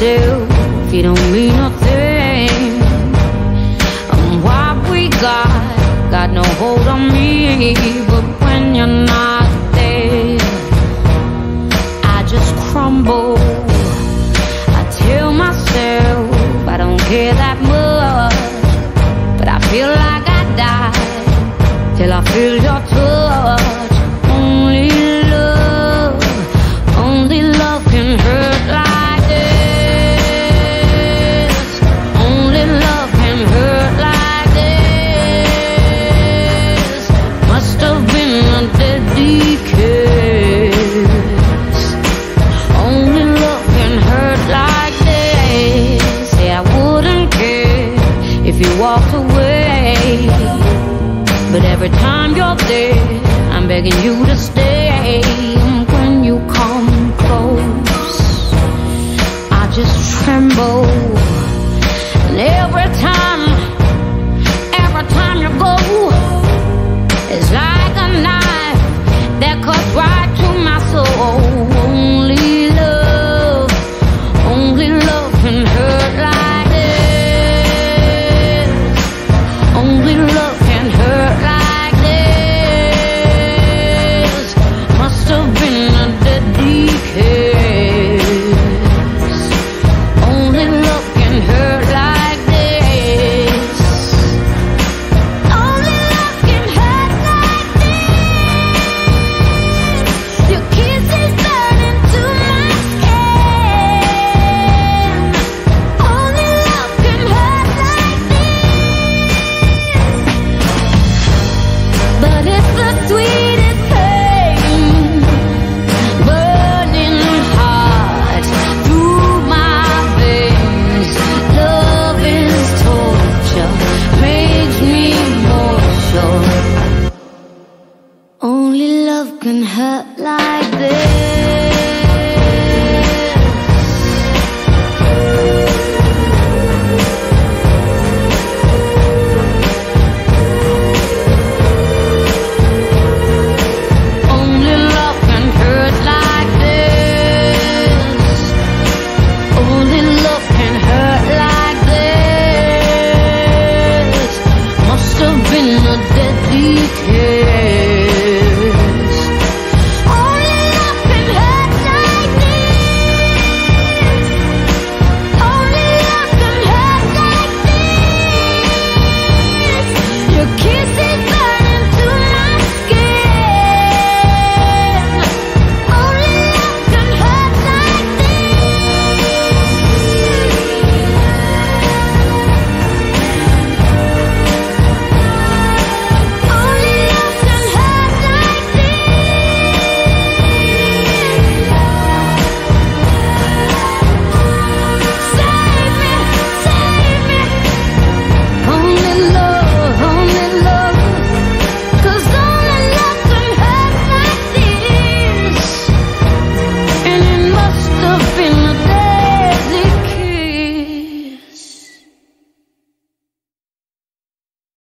myself you don't mean nothing. And what we got got no hold on me. But when you're not you walk away. But every time you're there, I'm begging you to stay. And when you come close, I just tremble. And every time, every time you go, it's like a knife that. can hurt like this.